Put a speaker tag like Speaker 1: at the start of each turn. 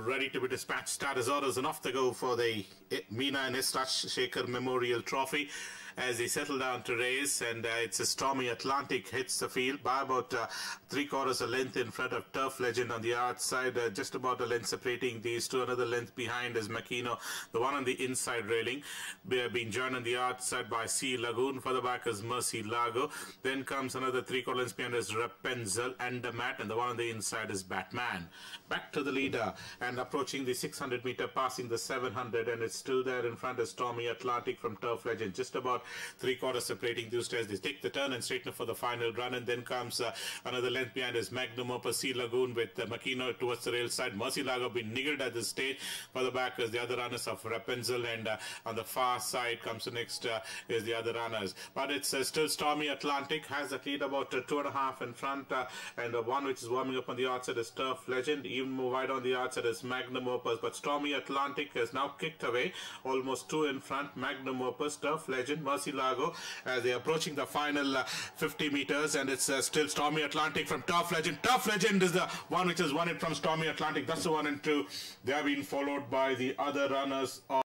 Speaker 1: ready to be dispatched. Status orders and off they go for the Meena and S Rajashekar Memorial Trophy as they settle down to race and uh, it's a stormy Atlantic hits the field by about uh, three quarters a length in front of Turf Legend on the outside uh, just about a length separating these two. Another length behind is Makino the one on the inside railing. Being joined on the outside by Sea Lagoon further back is Mercy Lago. Then comes another three quarter lengths behind is Rapunzel and the mat and the one on the inside is Batman. Back to the leader and approaching the 600 meter passing the 700 and it's still there in front is Stormy Atlantic from Turf Legend. Just about three quarters separating these two they take the turn and straighten up for the final run. And then comes uh, another length behind is Magnum Opus Sea Lagoon with uh, Makino towards the rail side. Mercy Lago being niggled at this stage. The back is the other runners of Rapunzel and uh, on the far side comes the next uh, is the other runners. But it's still Stormy Atlantic has at lead about two and a half in front and the one which is warming up on the outside is Turf Legend. Even more wide on the outside is Magnum Opus. But Stormy Atlantic has now kicked away almost two in front. Magnum Opus, Turf Legend, Mercy Lago as they're approaching the final uh, 50 meters and it's uh, still Stormy Atlantic from Turf Legend. Turf Legend is the one which has won it from Stormy Atlantic. That's the one and two. They have been followed by the other runners.